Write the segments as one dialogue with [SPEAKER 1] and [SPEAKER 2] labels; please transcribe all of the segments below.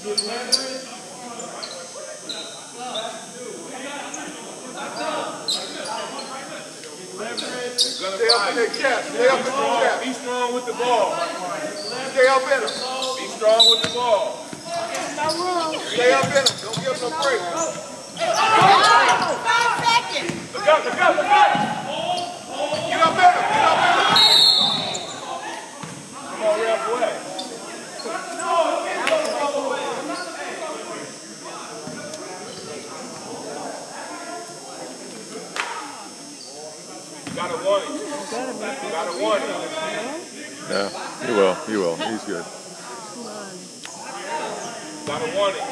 [SPEAKER 1] Stay up in that cap. Stay up in the cap.
[SPEAKER 2] Be strong with the ball.
[SPEAKER 1] Stay up in him.
[SPEAKER 2] Be strong with the ball.
[SPEAKER 1] Stay up in him. Don't give him no break.
[SPEAKER 3] Five seconds.
[SPEAKER 2] Look up, look up, look up.
[SPEAKER 1] Get up in him. Get up in him.
[SPEAKER 2] Come on, ref away. You got a warning. You got a warning.
[SPEAKER 4] Yeah, he will. He will. He's good.
[SPEAKER 2] Got a warning.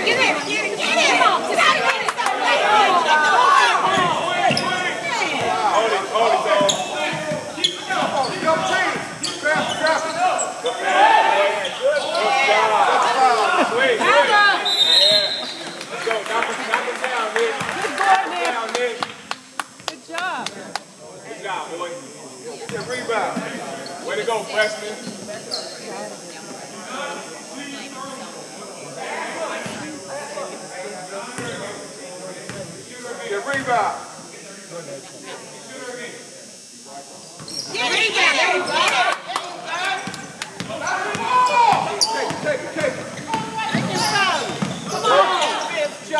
[SPEAKER 3] Get in. Get in. Get in. Get out of here.
[SPEAKER 2] Hold it, hold it, Tom.
[SPEAKER 1] Come on. Double team. Trap, trap.
[SPEAKER 2] Good job. Wait, wait. Yeah. Let's go. Knock it, knock it down, Nick. Knock it down, Nick.
[SPEAKER 5] Good job.
[SPEAKER 2] Job, boy.
[SPEAKER 1] Get rebound.
[SPEAKER 2] Way to go, freshman.
[SPEAKER 1] Get rebound. It.
[SPEAKER 3] Come on. Fifth.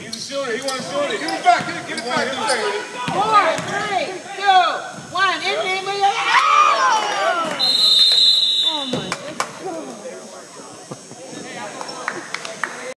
[SPEAKER 2] He's a shooter. He want to shoot it.
[SPEAKER 1] Get it back. Get it, get it back. It back.